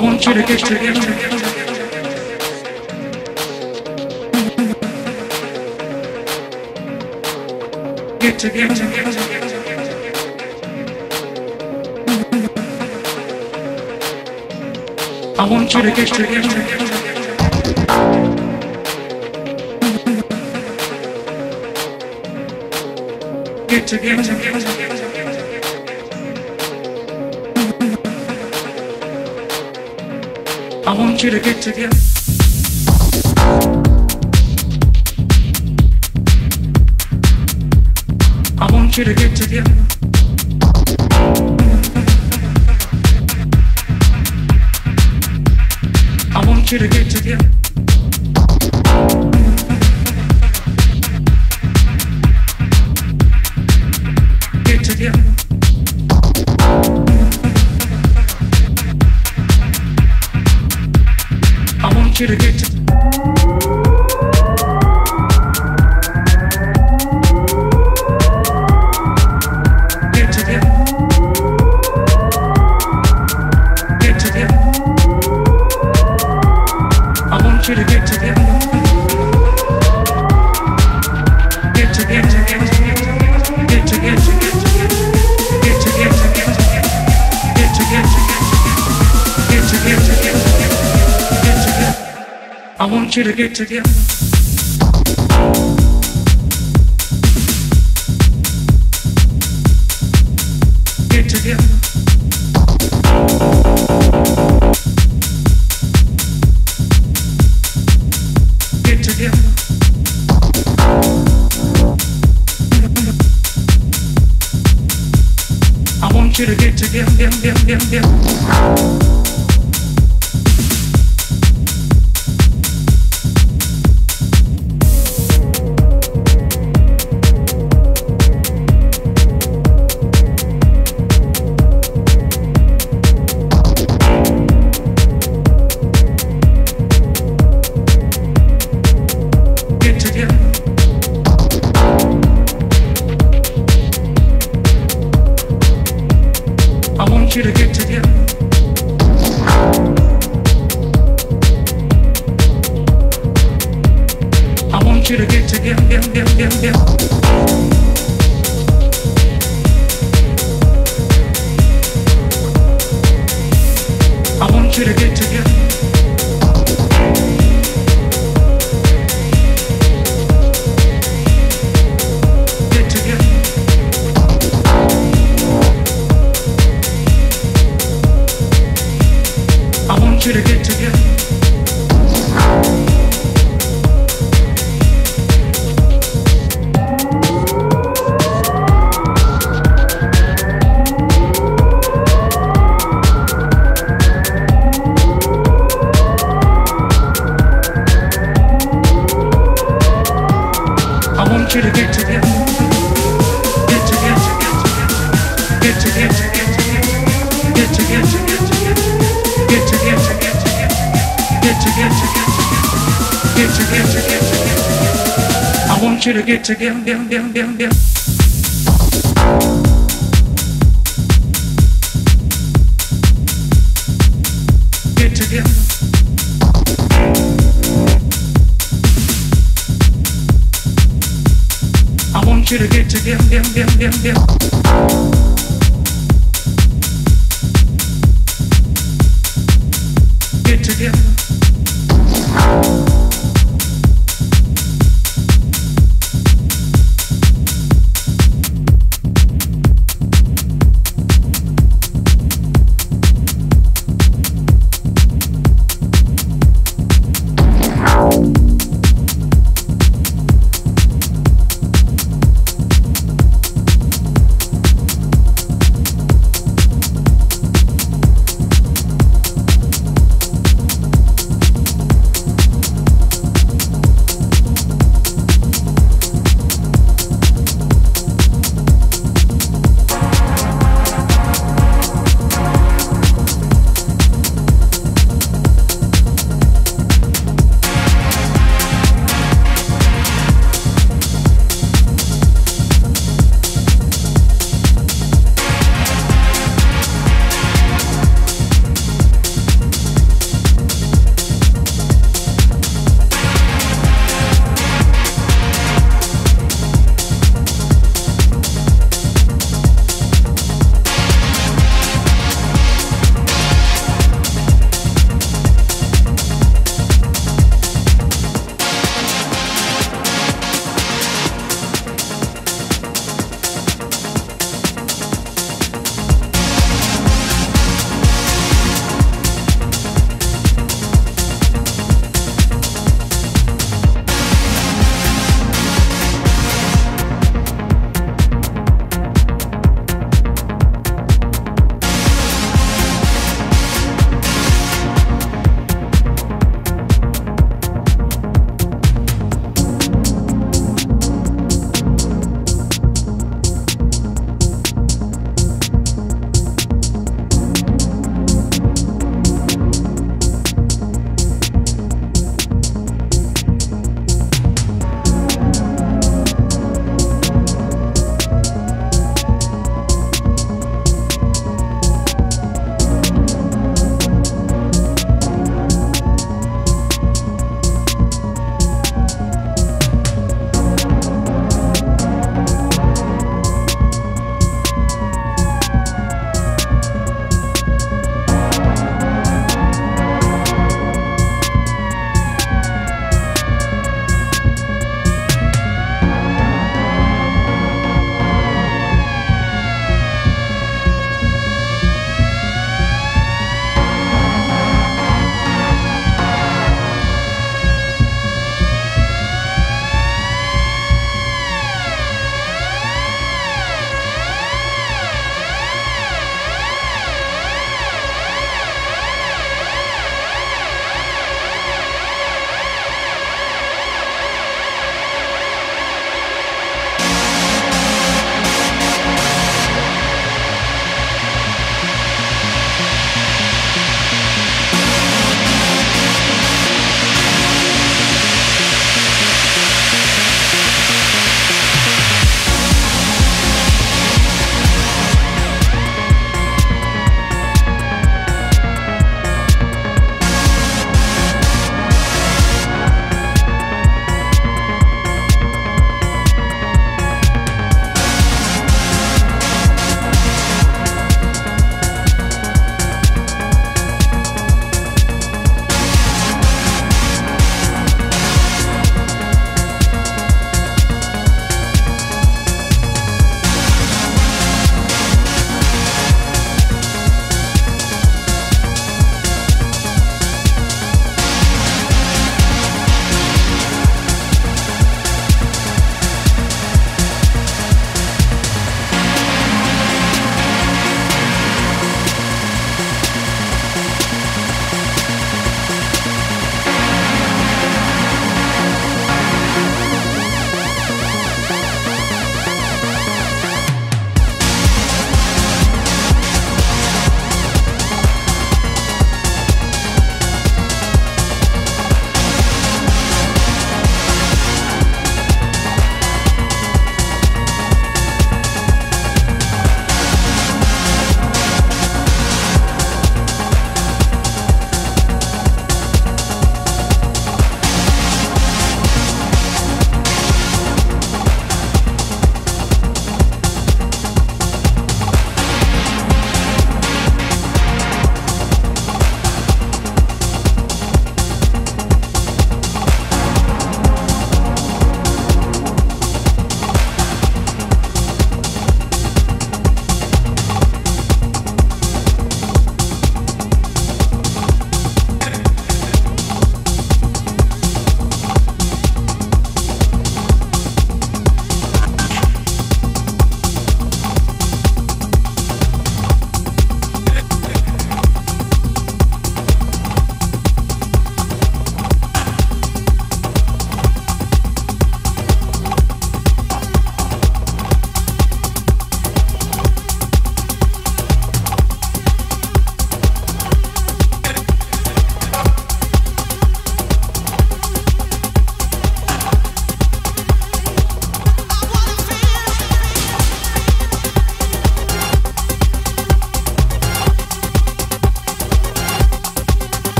I want you to get together. Get together. I want you to get together. Get together. Want you to get together. I want you to get together. I want you to get together. Want you to get together. Get together. Get together. I want you to get together. You to get together. Get together. I want you to get together.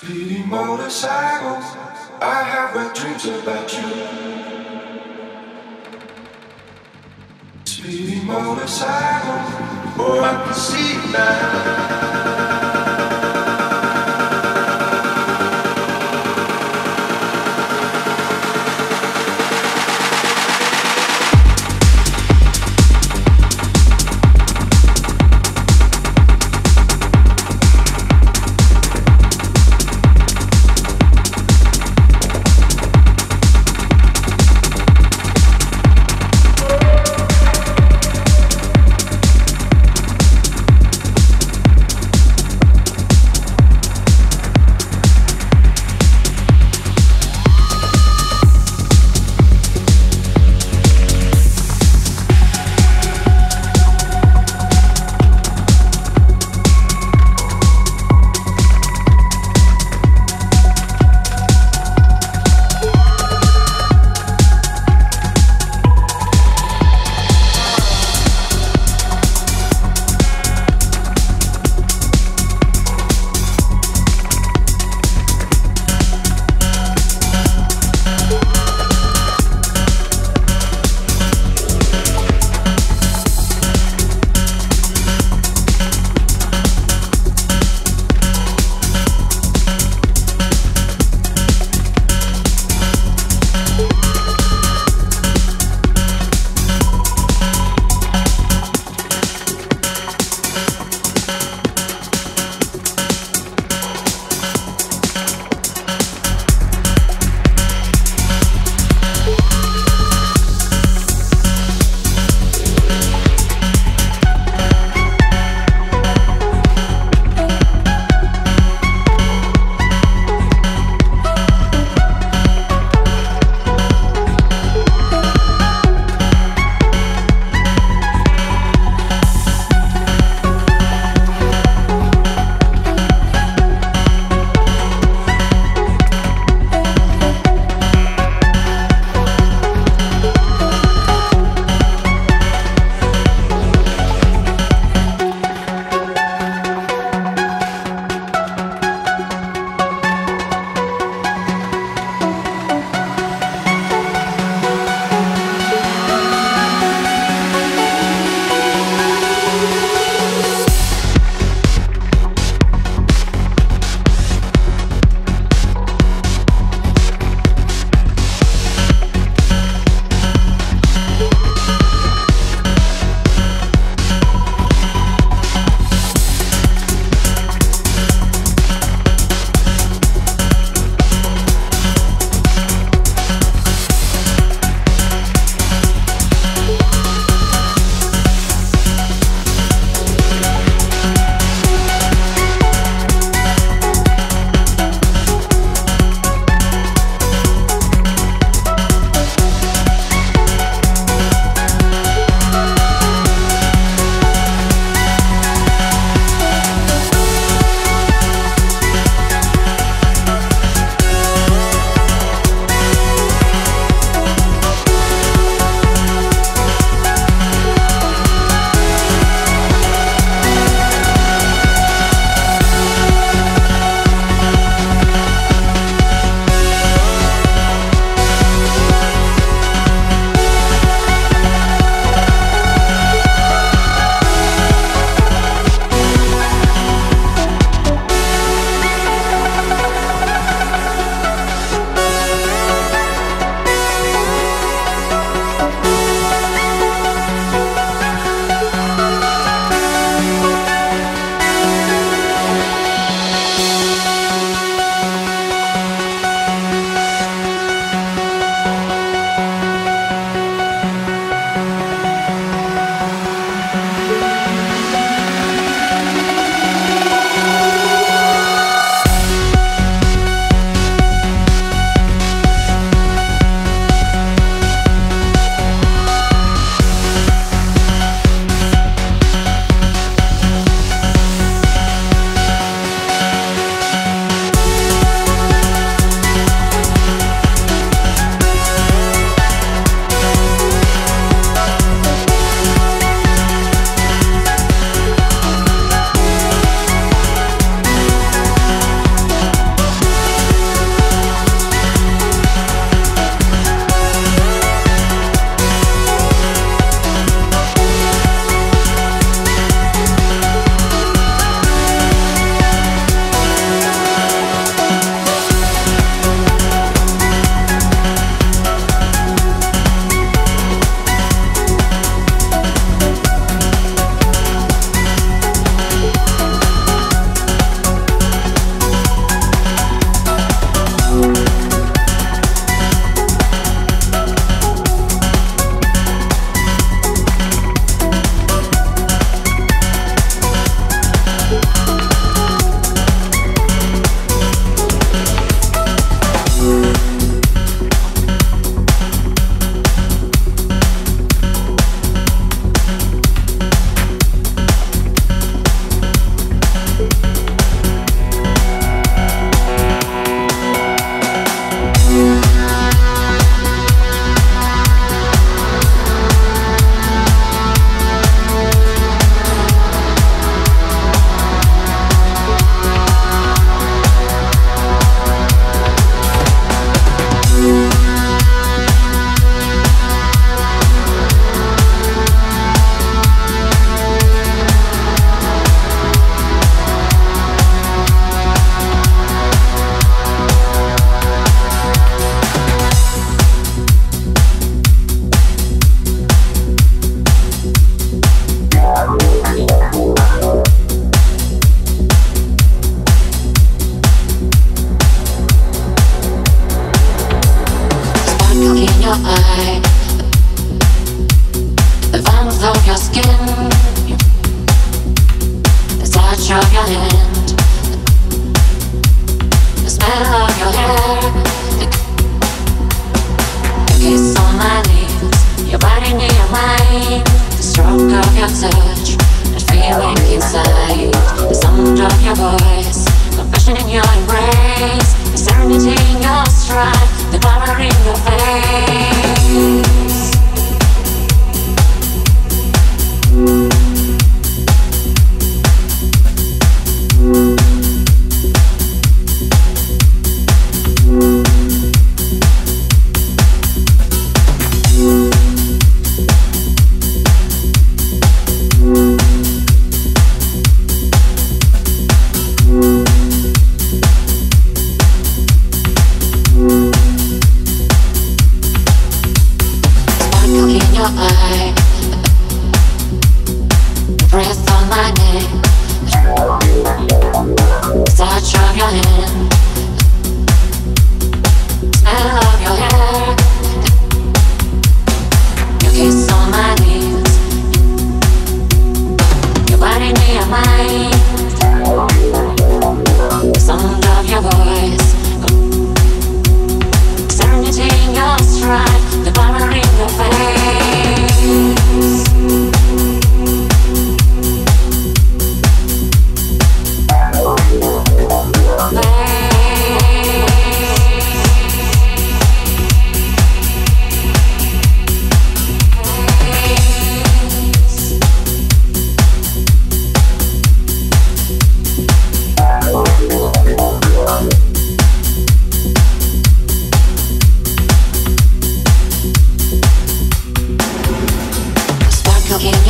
Speeding motorcycles, I have wet dreams about you. Speeding motorcycles, oh I can see now.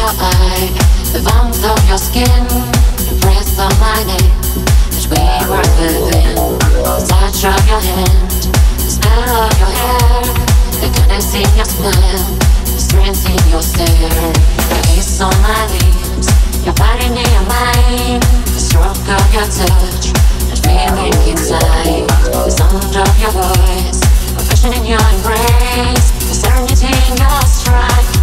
your eye, the warmth of your skin, the breath of my neck, that we were living. The touch of your hand, the smell of your hair, the goodness in your smile, the strength in your stare. The kiss on my lips, your body near mine, the stroke of your touch, that feeling inside, the sound of your voice, a vision in your embrace, the serenity in your stride.